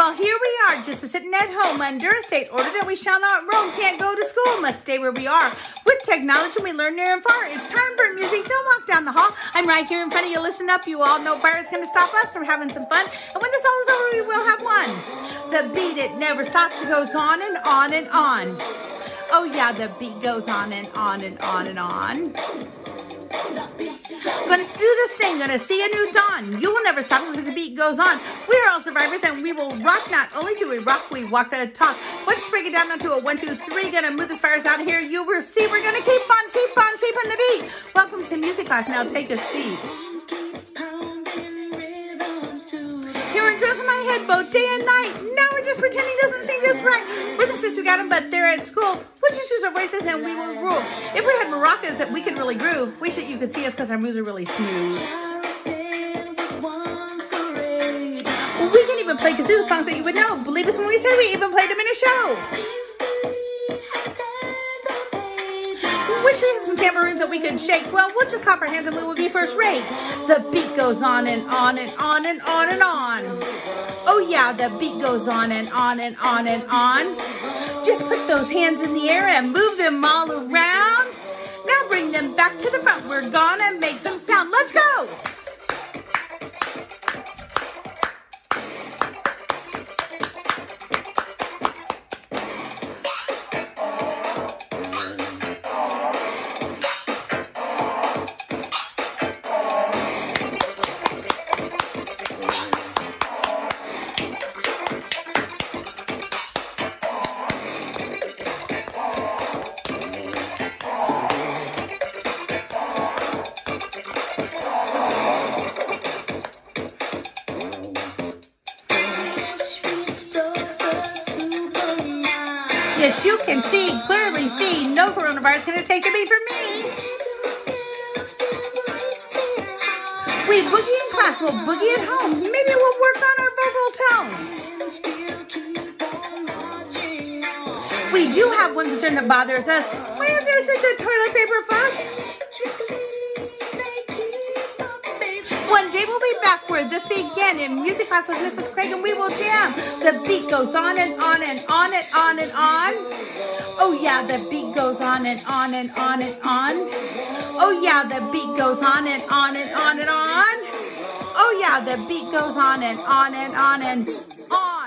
Well, here we are, just sitting at home under a state order that we shall not roam, can't go to school, must stay where we are. With technology, we learn near and far. It's time for music. Don't walk down the hall. I'm right here in front of you. Listen up, you all. No fire is going to stop us from having some fun. And when this all is over, we will have one. The beat, it never stops. It goes on and on and on. Oh, yeah, the beat goes on and on and on and on. Gonna do this thing, gonna see a new dawn. You will never stop because the beat goes on. We are all survivors and we will rock. Not only do we rock, we walk the talk. Let's break it down into a one, two, three. Gonna move the fires out of here. You will see. We're gonna keep on, keep on, keeping the beat. Welcome to music class. Now take a seat. Hearing drills in my head both day and night. Now we're just pretending doesn't seem just right. Rhythm sisters, we got them, but they're at school. We'll just use our voices and we will rule. If we had maracas that we could really groove, wish that you could see us because our moves are really smooth. We can even play kazoo songs that you would know. Believe us when we say we even played them in a show. Tambourines that we could shake. Well, we'll just clap our hands and we will be first rate. The beat goes on and on and on and on and on. Oh yeah, the beat goes on and on and on and on. Just put those hands in the air and move them all around. Now bring them back to the front. We're gonna make some sound. Let's go. Yes, you can see, clearly see, no coronavirus to take the beat from me. We boogie in class, we'll boogie at home. Maybe we'll work on our vocal tone. We do have one concern that bothers us. Why is there such a toilet paper fuss? Be this began in music class with Mrs. Craig and we will jam. The beat goes on and on and on and on and on. Oh yeah, the beat goes on and on and on and on. Oh yeah, the beat goes on and on and on and on. Oh yeah, the beat goes on and on and on and on.